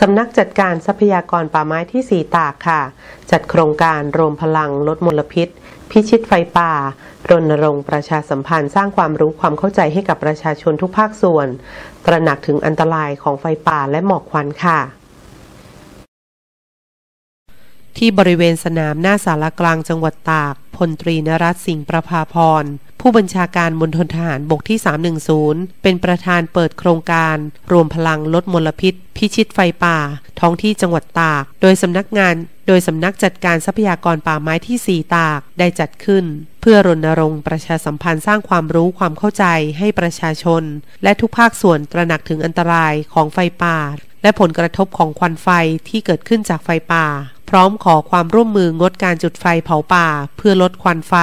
สำนักจัดการทรัพยากรป่าไม้ที่4ตากค่ะ จัดโครงการรวมพลังลดมลพิษ พิชิตไฟป่ารณรงค์ประชาสัมพันธ์สร้างความรู้ความเข้าใจให้กับประชาชนทุกภาคส่วน ตระหนักถึงอันตรายของไฟป่าและหมอกควันค่ะที่บริเวณสนามหน้าสารกลางจังหวัดตาก พลตรีนรัตสิงห์ประภาพร ผู้บัญชาการมณฑลทหารบกที่ 310 เป็นประธานเปิดโครงการ รวมพลังลดมลพิษ พิชิตไฟป่า ท้องที่จังหวัดตาก โดยสำนักงานโดยสำนักจัดการทรัพยากรป่าไม้ที่ 4 ตากได้จัดขึ้น เพื่อรณรงค์ประชาสัมพันธ์สร้างความรู้ความเข้าใจให้ประชาชน และทุกภาคส่วนตระหนักถึงอันตรายของไฟป่า และผลกระทบของควันไฟที่เกิดขึ้นจากไฟป่า พร้อมขอความร่วมมืองดการจุดไฟเผาป่า เพื่อลดควันไฟ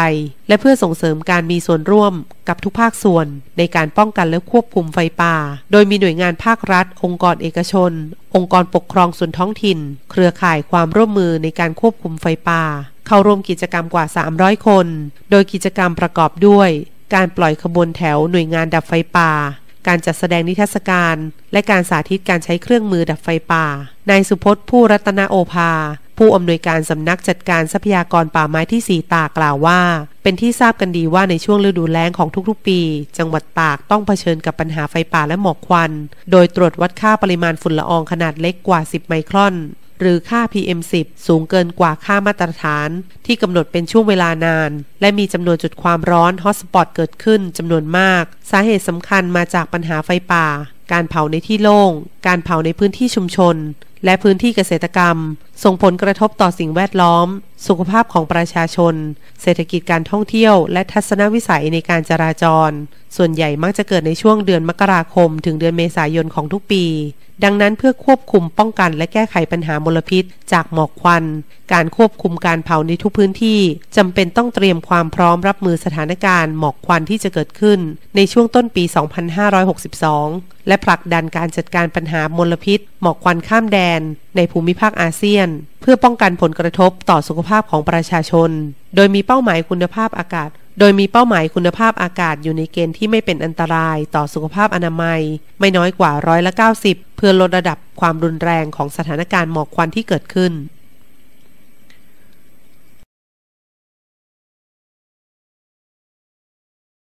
และเพื่อส่งเสริมการมีส่วนร่วมกับทุกภาคส่วน ในการป้องกันและควบคุมไฟป่า โดยมีหน่วยงานภาครัฐ องค์กรเอกชน องค์กรปกครองส่วนท้องถิ่น เครือข่ายความร่วมมือในการควบคุมไฟป่า เข้าร่วมกิจกรรมกว่า 300 คน โดยกิจกรรมประกอบด้วย การปล่อยขบวนแถวหน่วยงานดับไฟป่าการจัดแสดงนิทรรศการ และการสาธิตการใช้เครื่องมือดับไฟป่า นายสุพจน์ผู้รัตนโอภา ผู้อำนวยการสำนักจัดการทรัพยากรป่าไม้ที่สีตากล่าวว่า เป็นที่ทราบกันดีว่าในช่วงฤดูแล้งของทุกๆปี จังหวัดตากต้องเผชิญกับปัญหาไฟป่าและหมอกควัน โดยตรวจวัดค่าปริมาณฝุ่นละอองขนาดเล็กกว่า 10 ไมครอน หรือค่า PM10 สูงเกินกว่าค่ามาตรฐาน ที่กำหนดเป็นช่วงเวลานาน และมีจำนวนจุดความร้อนฮอตสปอตเกิดขึ้นจำนวนมาก สาเหตุสำคัญมาจากปัญหาไฟป่า การเผาในที่โล่ง การเผาในพื้นที่ชุมชน และพื้นที่เกษตรกรรม ส่งผลกระทบต่อสิ่งแวดล้อม สุขภาพของประชาชน เศรษฐกิจการท่องเที่ยว และทัศนวิสัยในการจราจร ส่วนใหญ่มักจะเกิดในช่วงเดือนมกราคม ถึงเดือนเมษายนของทุกปี ดังนั้นเพื่อควบคุมป้องกันและแก้ไขปัญหามลพิษ จากหมอกควัน การควบคุมการเผาในทุกพื้นที่จำเป็นต้องเตรียมความพร้อมรับมือสถานการณ์หมอกควันที่จะเกิดขึ้น ในช่วงต้นปี 2562 และผลักดันการจัดการปัญหามลพิษ หมอกควันข้ามแดนในภูมิภาคอาเซียน เพื่อป้องกันผลกระทบต่อสุขภาพของประชาชน โดยมีเป้าหมายคุณภาพอากาศ โดยมีเป้าหมายคุณภาพอากาศอยู่ในเกณฑ์ที่ไม่เป็นอันตรายต่อสุขภาพอนามัย ไม่น้อยกว่าร้อยละ90 เพื่อลดระดับความรุนแรงของสถานการณ์หมอกควันที่เกิดขึ้น